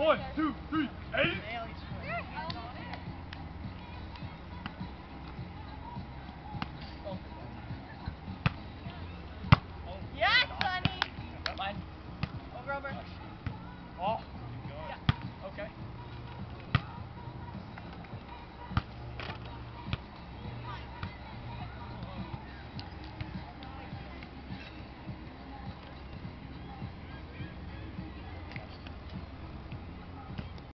One, two, three, eight. Yes, Sonny. Over, over.